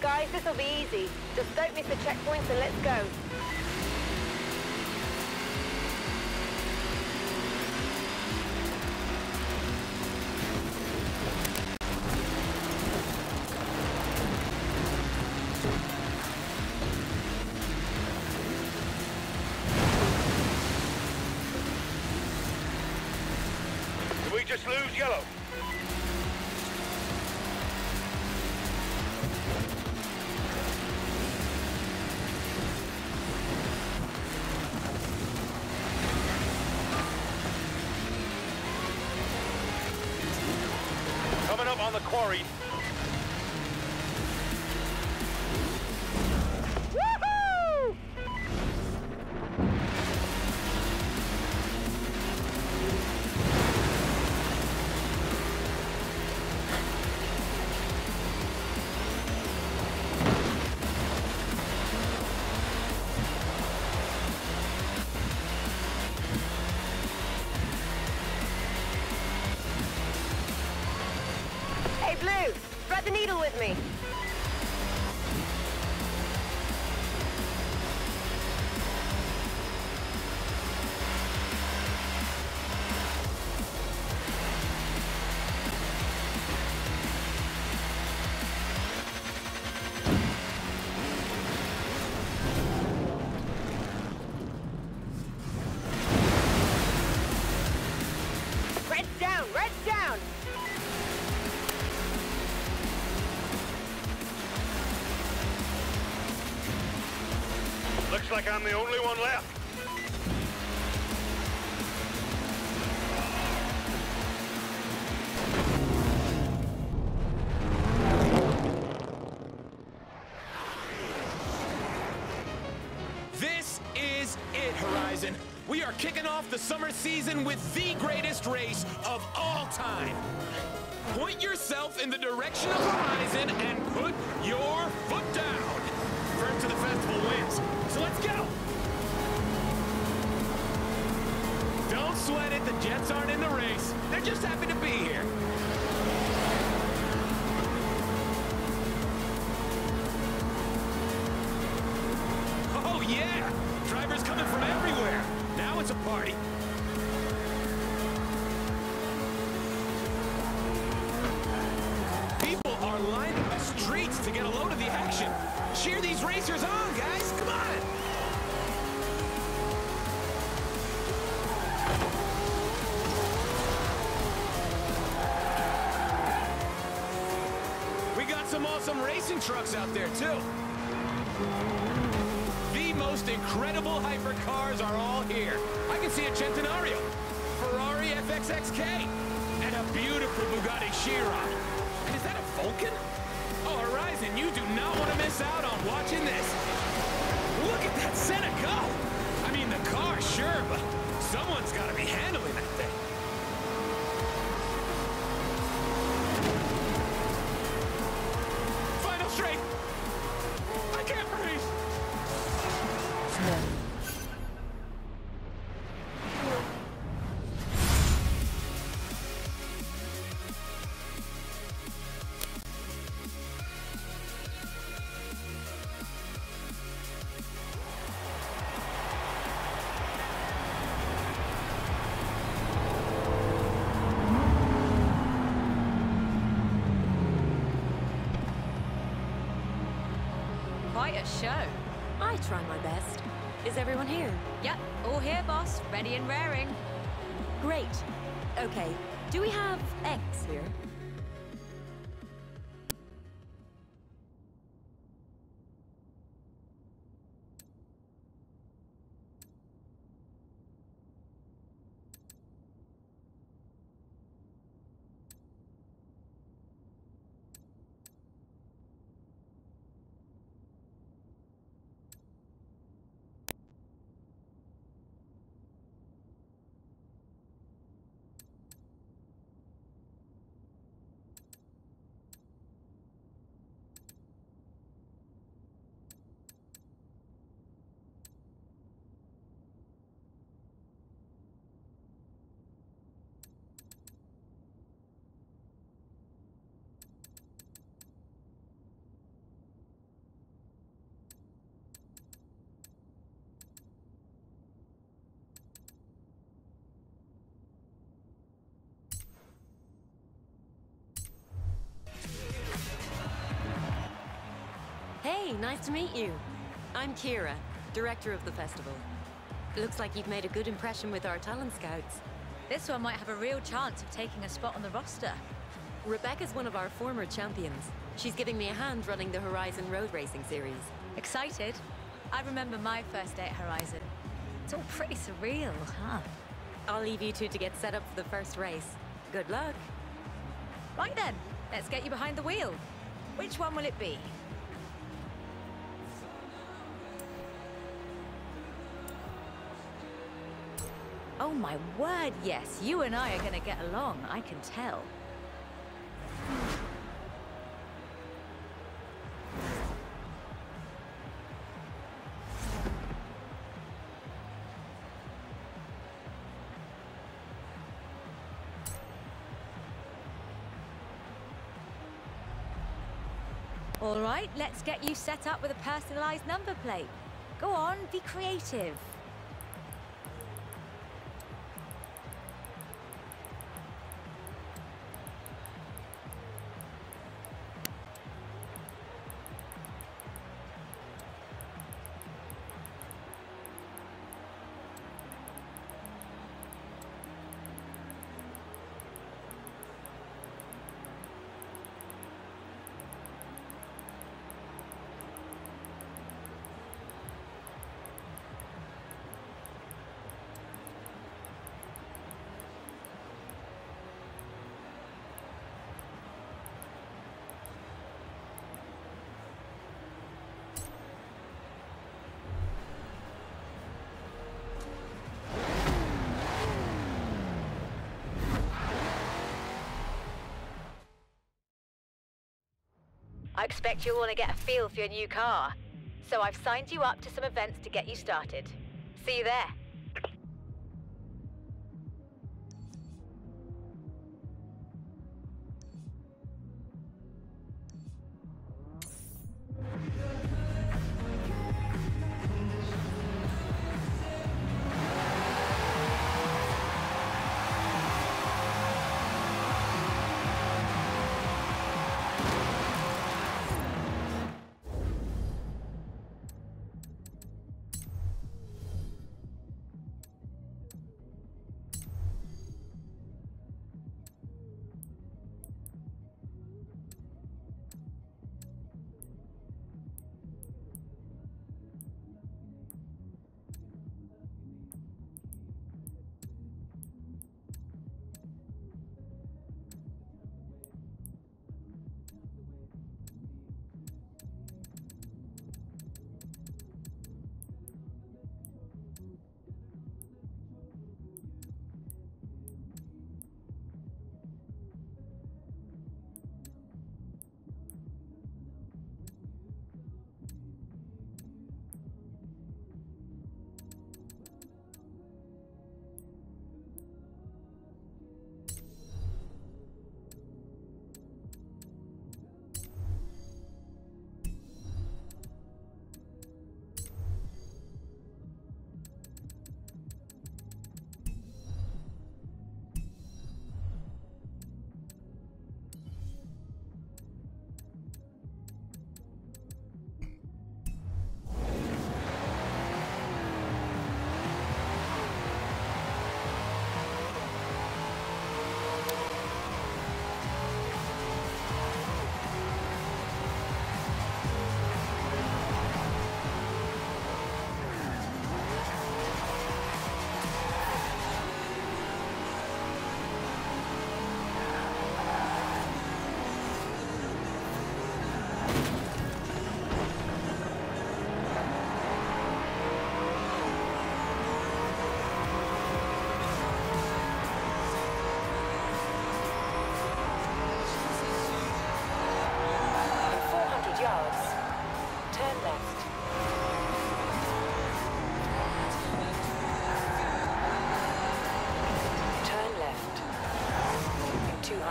Guys, this'll be easy. Just don't miss the checkpoints and let's go. The needle with me. Racers on, guys. Come on. We got some awesome racing trucks out there, too. The most incredible hypercars are all here. I can see a Centenario, Ferrari FXXK, and a beautiful Bugatti Chiron. And is that a Vulcan? Oh, Horizon, you do not want to miss out on watching this. Look at that Senna go! I mean, the car, sure, but someone's got to be handling that thing. Show. I try my best. Is everyone here? Yep, all here, boss. Ready and raring. Great. Okay, do we have X here? Hey, nice to meet you. I'm Kira, director of the festival. Looks like you've made a good impression with our talent scouts. This one might have a real chance of taking a spot on the roster. Rebecca's one of our former champions. She's giving me a hand running the Horizon Road Racing Series. Excited? I remember my first day at Horizon. It's all pretty surreal, huh? I'll leave you two to get set up for the first race. Good luck. Right then, let's get you behind the wheel. Which one will it be? Oh my word, yes, you and I are gonna get along, I can tell. All right, let's get you set up with a personalized number plate. Go on, be creative. I expect you'll want to get a feel for your new car. So I've signed you up to some events to get you started. See you there.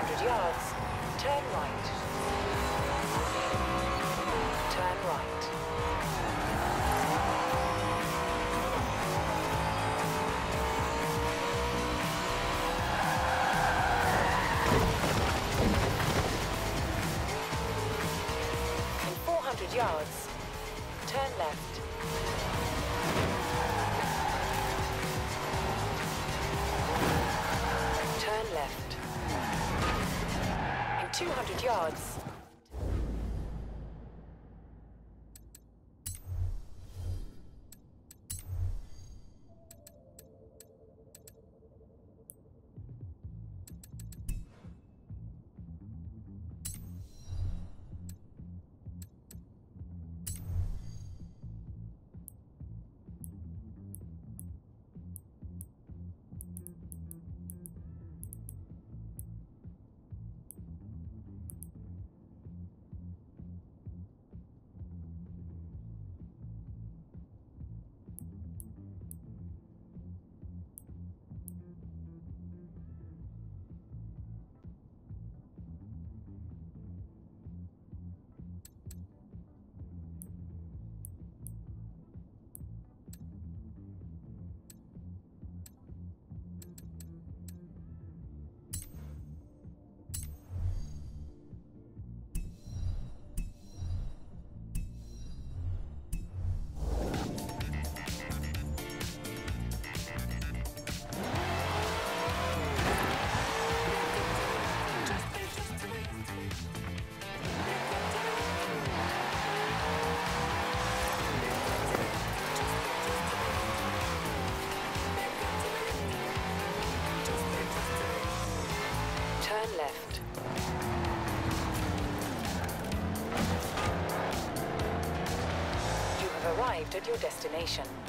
100 yards. Turn right. Your destination.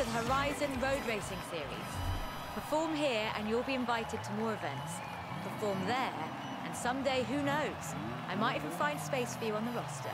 To the Horizon Road Racing Series. Perform here and you'll be invited to more events. Perform there, and someday, who knows? I might even find space for you on the roster.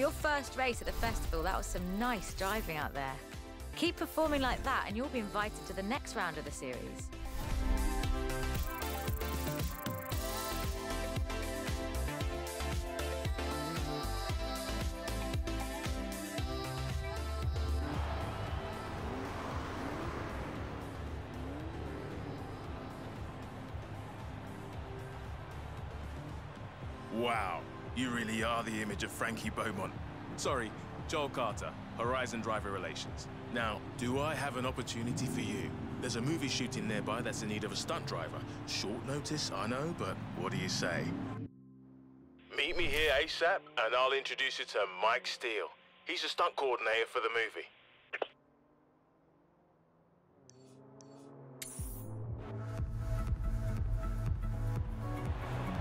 For your first race at the festival, that was some nice driving out there. Keep performing like that, and you'll be invited to the next round of the series. Are image of Frankie Beaumont. Sorry, Joel Carter, Horizon Driver Relations. Now, do I have an opportunity for you? There's a movie shooting nearby that's in need of a stunt driver. Short notice, I know, but what do you say? Meet me here ASAP, and I'll introduce you to Mike Steele. He's a stunt coordinator for the movie.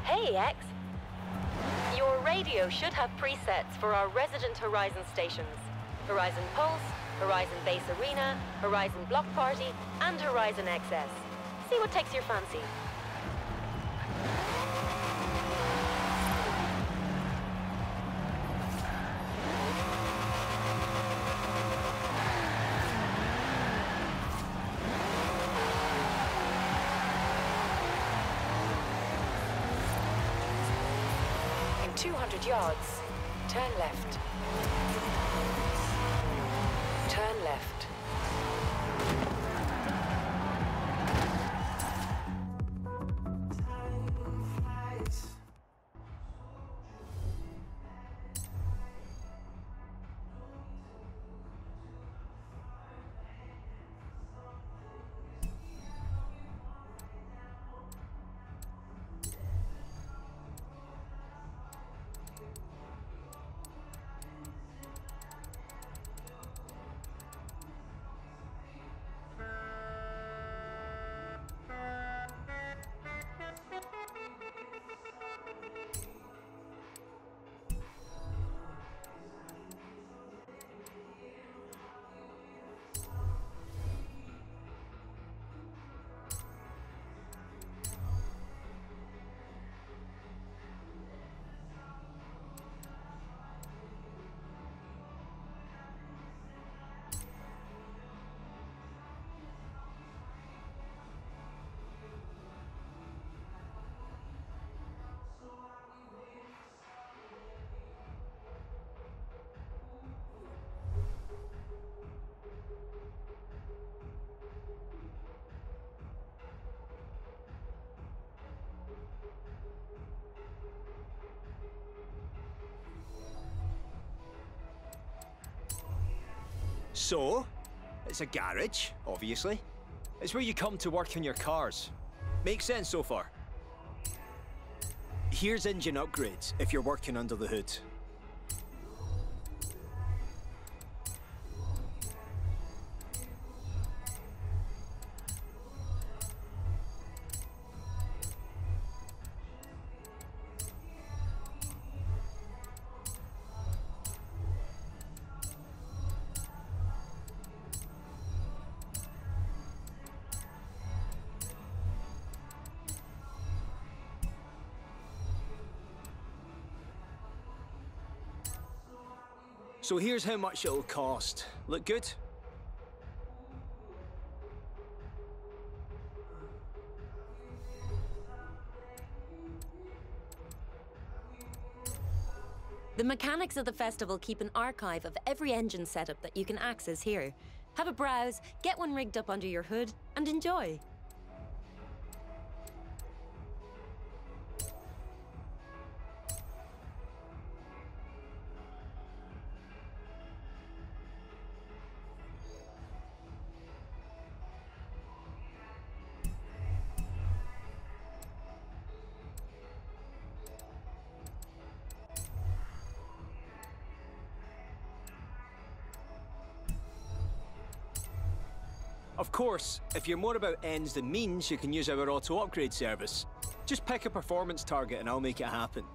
Hey, X. Your radio should have presets for our resident Horizon stations. Horizon Pulse, Horizon Bass Arena, Horizon Block Party, and Horizon XS. See what takes your fancy. 200 yards, turn left. So, it's a garage, obviously. It's where you come to work on your cars. Makes sense so far. Here's engine upgrades if you're working under the hood. Here's how much it'll cost. Look good? The mechanics of the festival keep an archive of every engine setup that you can access here. Have a browse, get one rigged up under your hood, and enjoy. Course, if you're more about ends than means, you can use our auto upgrade service. Just pick a performance target and I'll make it happen.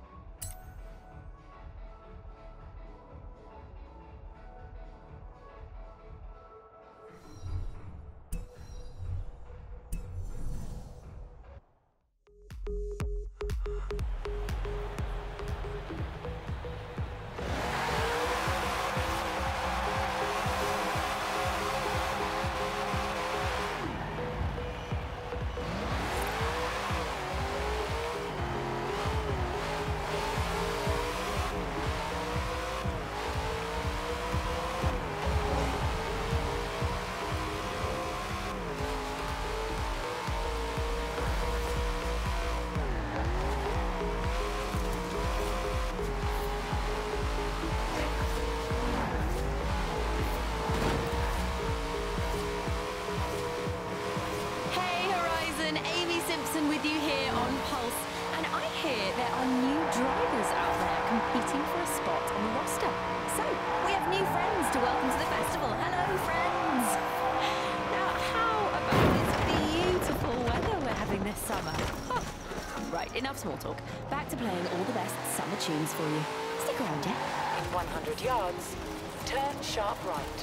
Small talk. Back to playing all the best summer tunes for you. Stick around, yeah? In 100 yards, turn sharp right.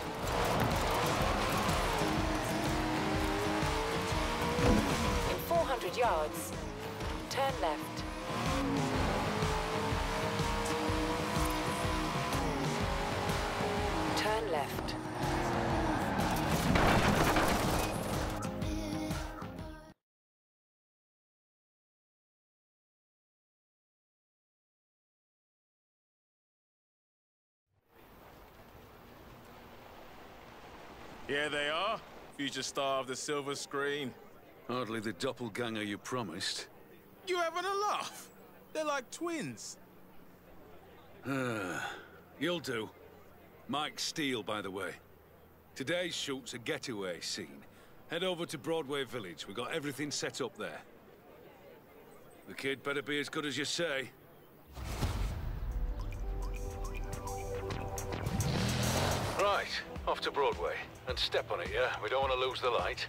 In 400 yards, turn left. Here they are, future star of the silver screen. Hardly the doppelganger you promised. You having a laugh? They're like twins. Ah, you'll do. Mike Steele, by the way. Today's shoot's a getaway scene. Head over to Broadway Village. We've got everything set up there. The kid better be as good as you say. Off to Broadway. And step on it, yeah? We don't want to lose the light.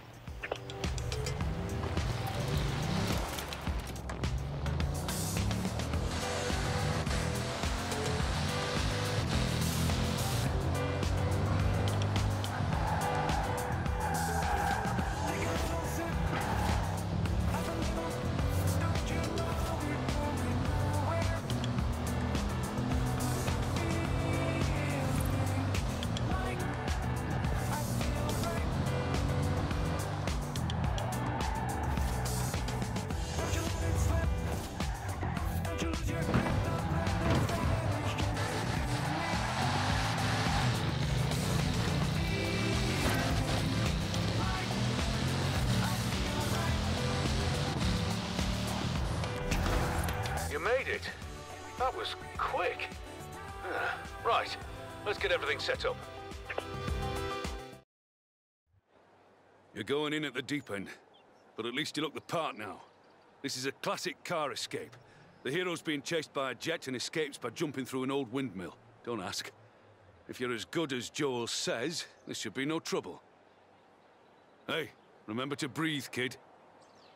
You're in at the deep end, but at least you look the part now. This is a classic car escape. The hero's being chased by a jet and escapes by jumping through an old windmill. Don't ask. If you're as good as Joel says, this should be no trouble. Hey, remember to breathe, kid.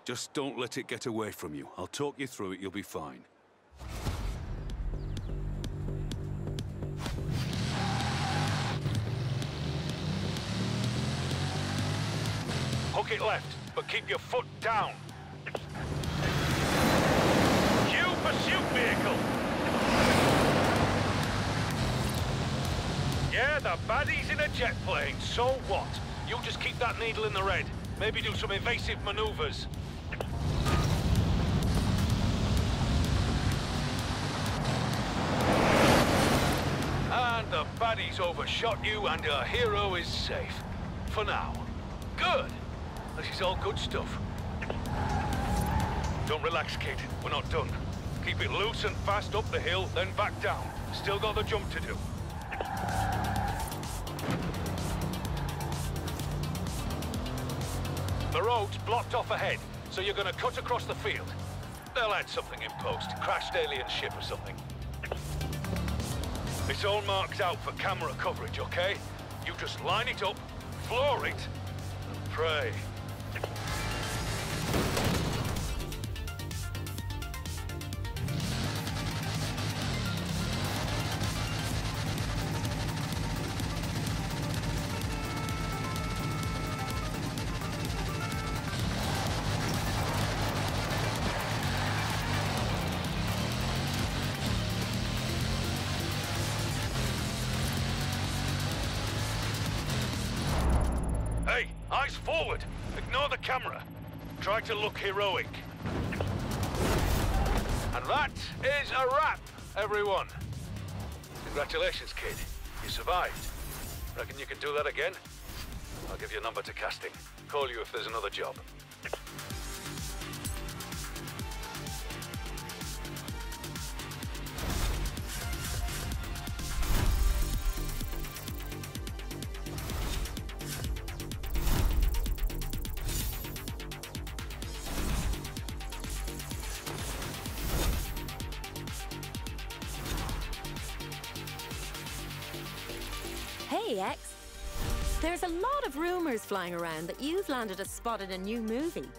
Just don't let it get away from you. I'll talk you through it, you'll be fine. Hook it left, but keep your foot down. Cue pursuit vehicle. Yeah, the baddie's in a jet plane, so what? You just keep that needle in the red. Maybe do some evasive maneuvers. And the baddie's overshot you and our hero is safe. For now. Good. This is all good stuff. Don't relax, kid. We're not done. Keep it loose and fast up the hill, then back down. Still got the jump to do. The road's blocked off ahead, so you're gonna cut across the field. They'll add something in post. Crashed alien ship or something. It's all marked out for camera coverage, okay? You just line it up, floor it, and pray. Eyes forward. Ignore the camera. Try to look heroic. And that is a wrap, everyone. Congratulations, kid. You survived. Reckon you can do that again? I'll give you a number to casting. Call you if there's another job. Rumors flying around that you've landed a spot in a new movie.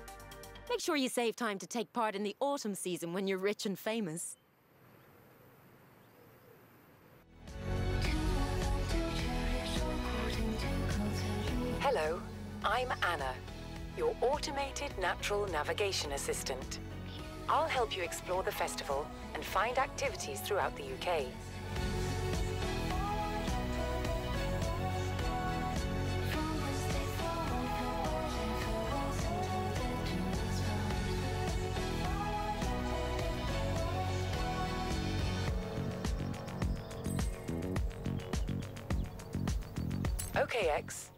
Make sure you save time to take part in the autumn season when you're rich and famous. Hello, I'm Anna, your automated natural navigation assistant. I'll help you explore the festival and find activities throughout the UK. Okay, X.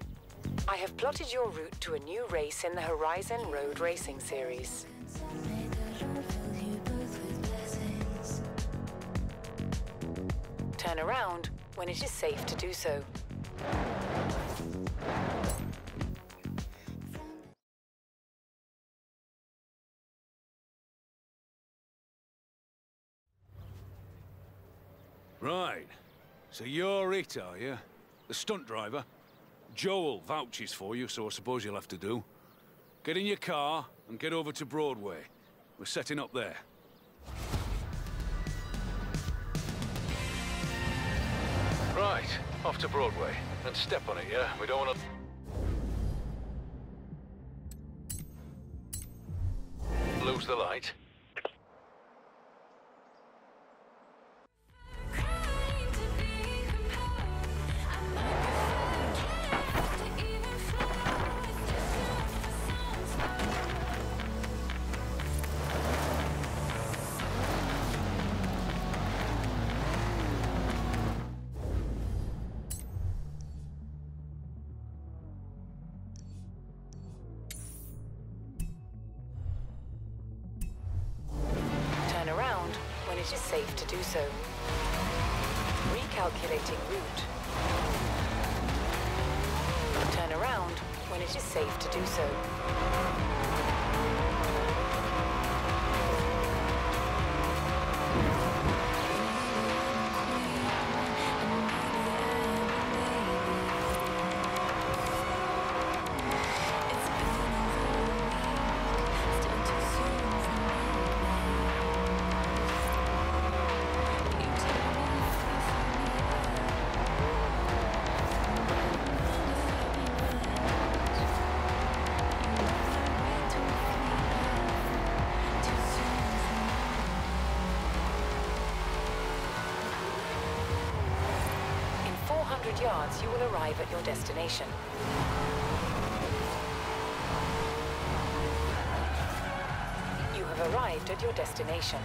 I have plotted your route to a new race in the Horizon Road Racing Series. Turn around when it is safe to do so. Right. So you're it, are you? The stunt driver? Joel vouches for you, so I suppose you'll have to do. Get in your car and get over to Broadway. We're setting up there. Right, off to Broadway. And step on it, yeah? We don't want to... Lose the light. So. 400 yards, you will arrive at your destination. You have arrived at your destination.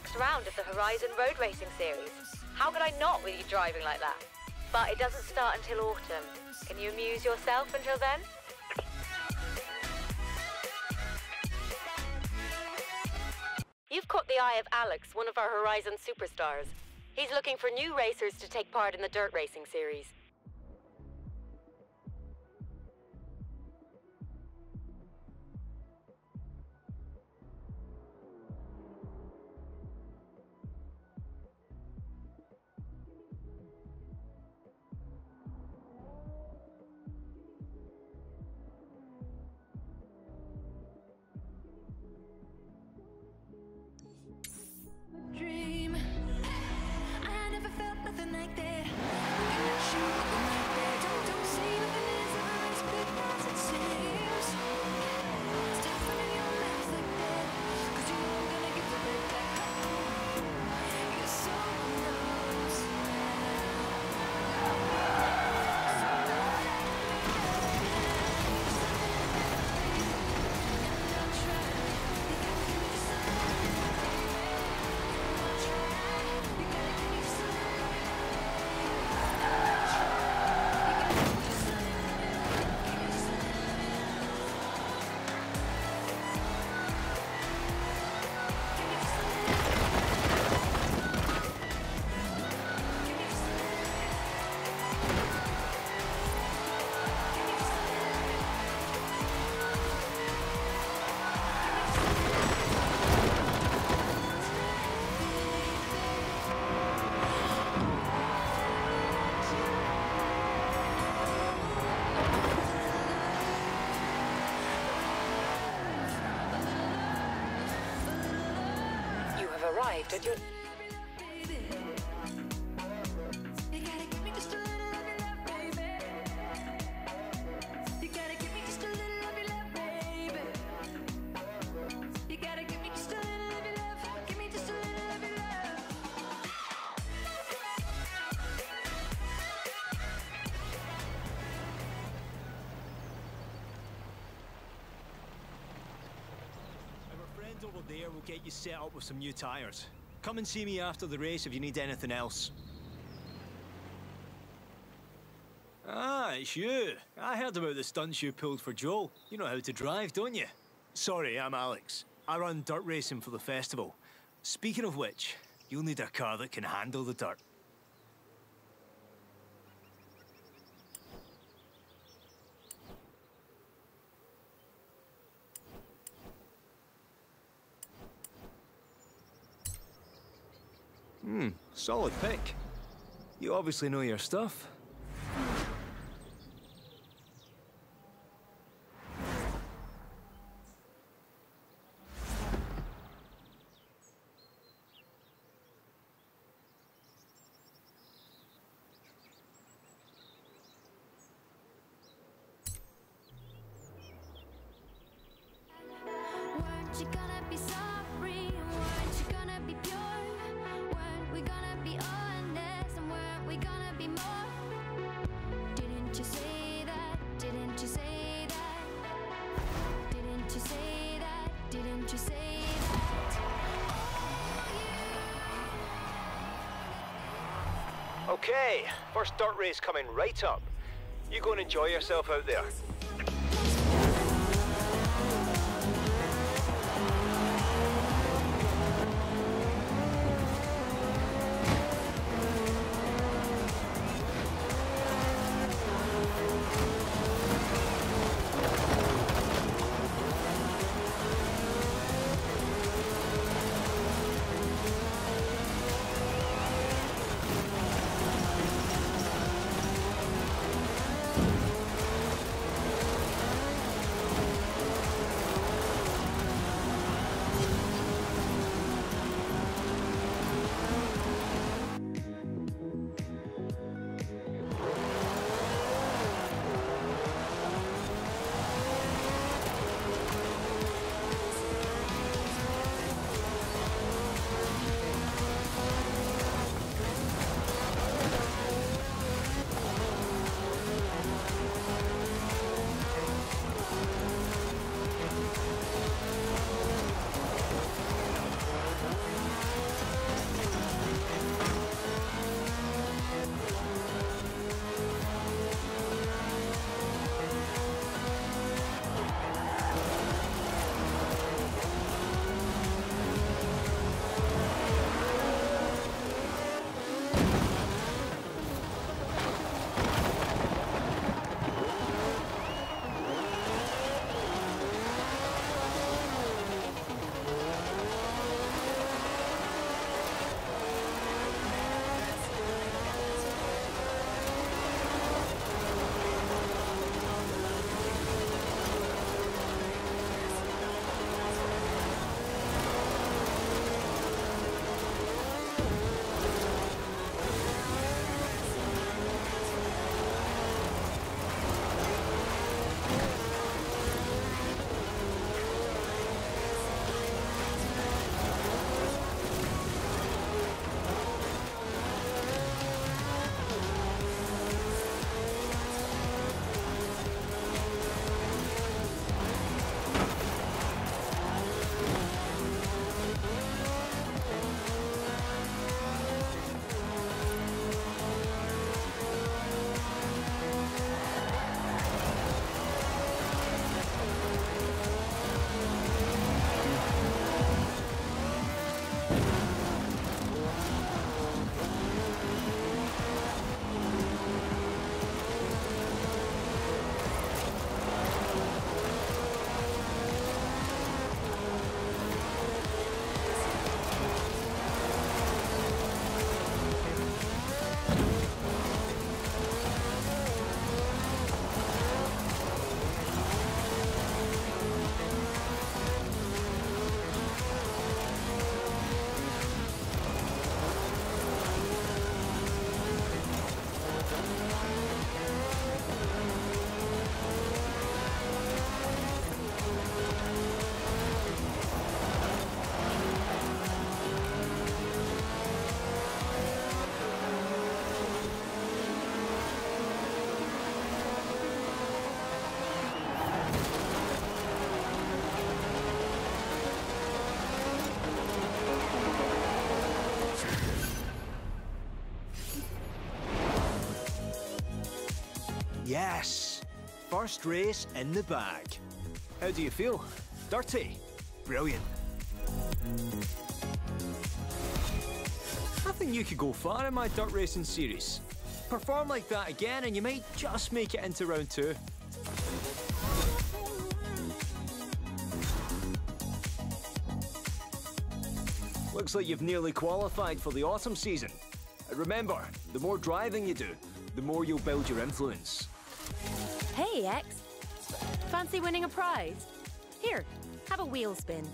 Next round of the Horizon Road Racing Series. How could I not with you driving like that? But it doesn't start until autumn. Can you amuse yourself until then? You've caught the eye of Alex, one of our Horizon superstars. He's looking for new racers to take part in the dirt racing series. Arrived at your... with some new tyres. Come and see me after the race if you need anything else. Ah, it's you. I heard about the stunts you pulled for Joel. You know how to drive, don't you? Sorry, I'm Alex. I run dirt racing for the festival. Speaking of which, you'll need a car that can handle the dirt. Hmm, solid pick. You obviously know your stuff. Okay, first dirt race coming right up. You go and enjoy yourself out there. Yes, first race in the bag. How do you feel? Dirty? Brilliant. I think you could go far in my dirt racing series. Perform like that again and you might just make it into round two. Looks like you've nearly qualified for the autumn season. And remember, the more driving you do, the more you'll build your influence. Hey, X. Fancy winning a prize? Here, have a wheel spin.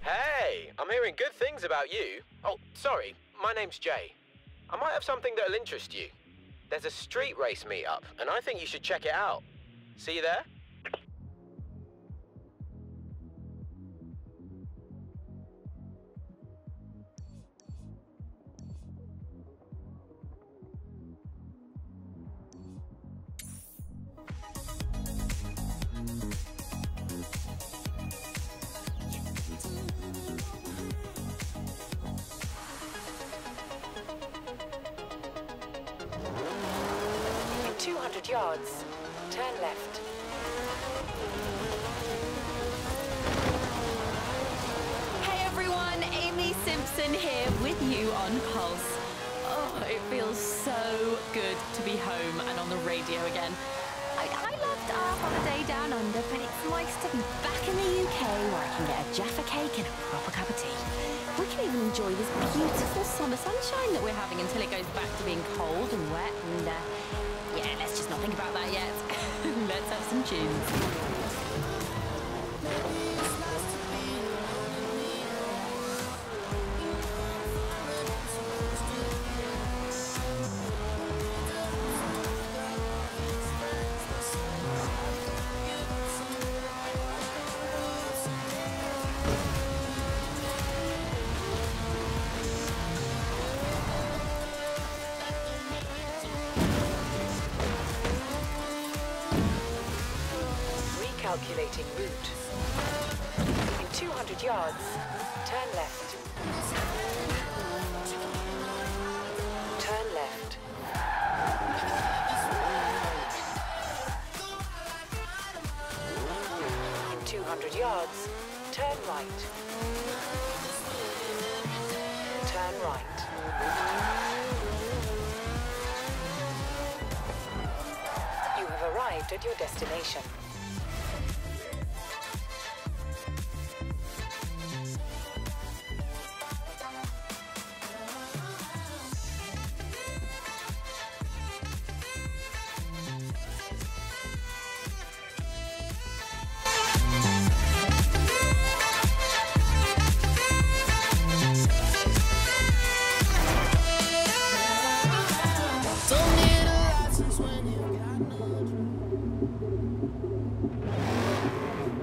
Hey, I'm hearing good things about you. Oh, sorry, my name's Jay. I might have something that'll interest you. There's a street race meetup, and I think you should check it out. See you there? Left. Hey everyone, Amy Simpson here with you on Pulse. Oh, it feels so good to be home and on the radio again. I, I loved our holiday down under, but it's nice to be back in the UK where I can get a Jaffa cake and a proper cup of tea. We can even enjoy this beautiful summer sunshine that we're having until it goes back to being cold and wet and, uh, yeah, let's just not think about that yet. Let's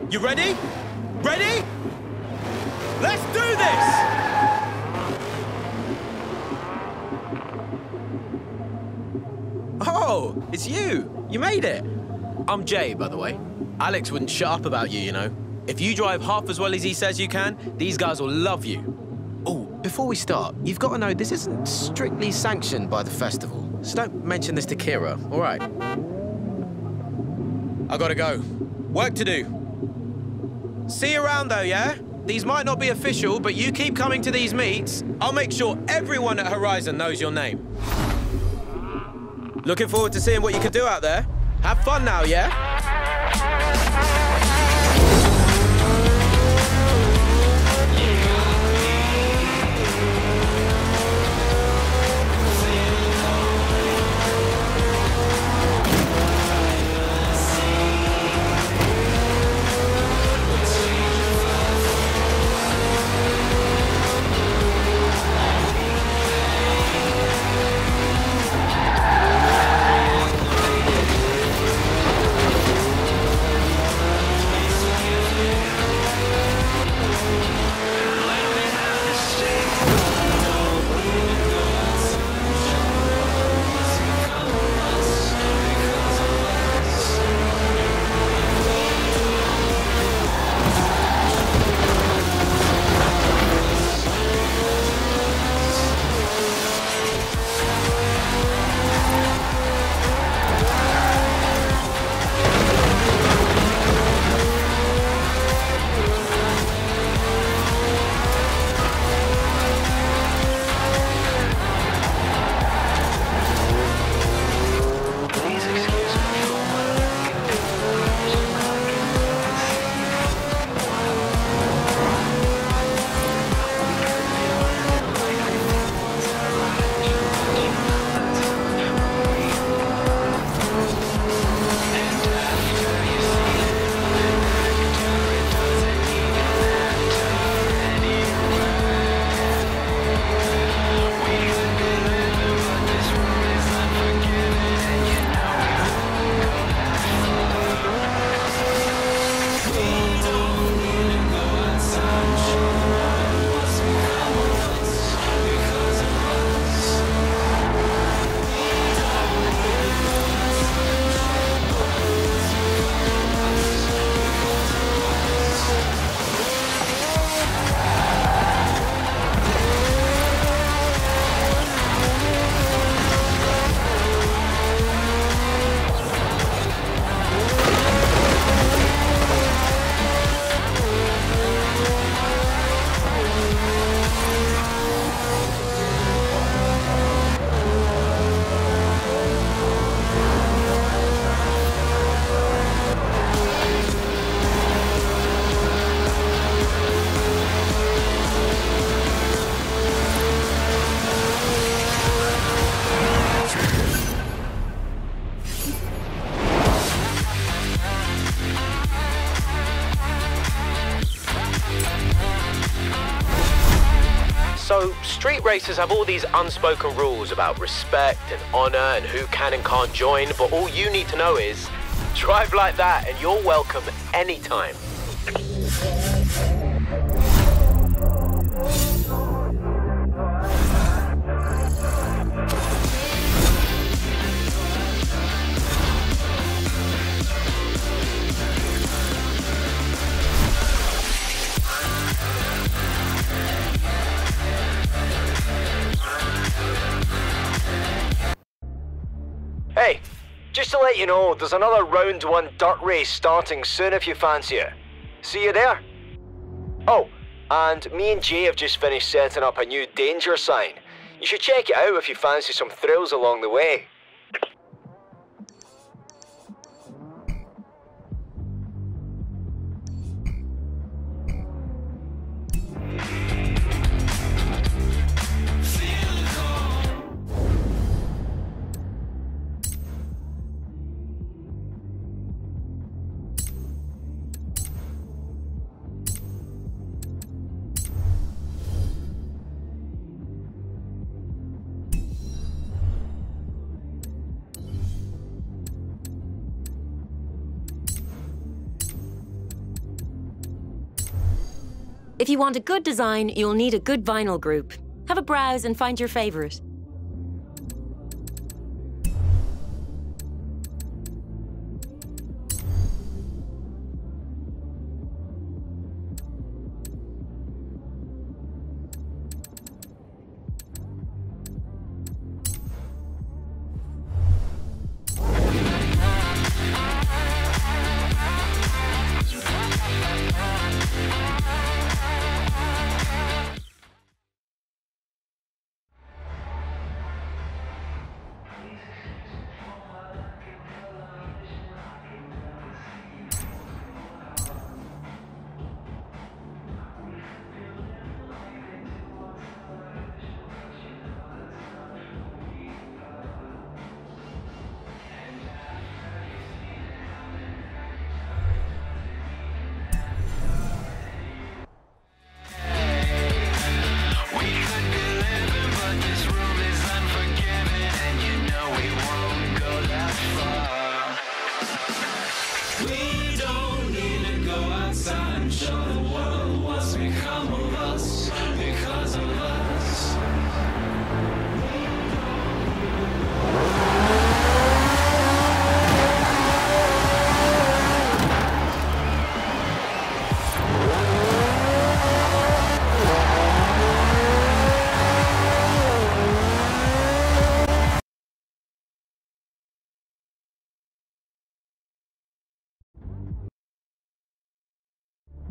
You ready? Ready? Let's do this! Oh, it's you! You made it! I'm Jay, by the way. Alex wouldn't shut up about you, you know. If you drive half as well as he says you can, these guys will love you. Oh, before we start, you've got to know this isn't strictly sanctioned by the festival. So don't mention this to Kira, all right? I gotta go. Work to do. See you around though, yeah? These might not be official, but you keep coming to these meets. I'll make sure everyone at Horizon knows your name. Looking forward to seeing what you can do out there. Have fun now, yeah? Street racers have all these unspoken rules about respect and honor and who can and can't join, but all you need to know is drive like that and you're welcome anytime. Just to let you know, there's another round one dirt race starting soon if you fancy it. See you there. Oh, and me and Jay have just finished setting up a new danger sign. You should check it out if you fancy some thrills along the way. If you want a good design, you'll need a good vinyl group. Have a browse and find your favourite.